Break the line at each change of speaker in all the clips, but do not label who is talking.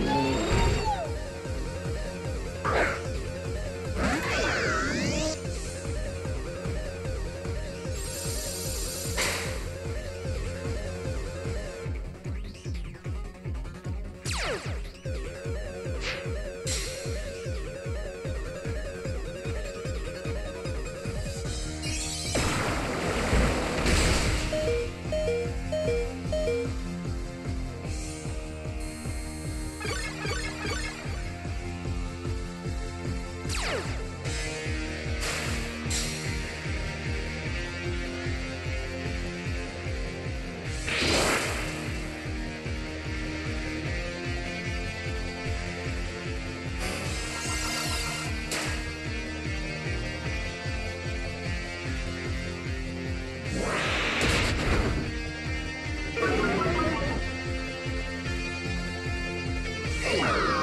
Yeah.
Bye.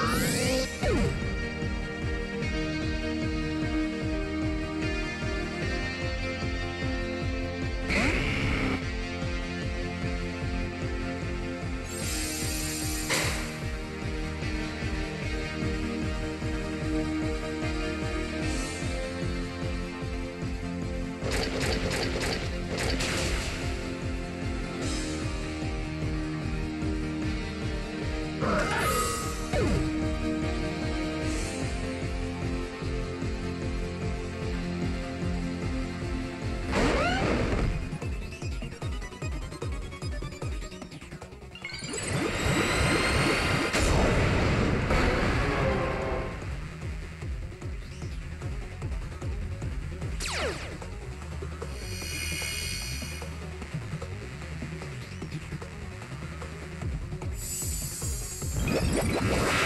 Yeah.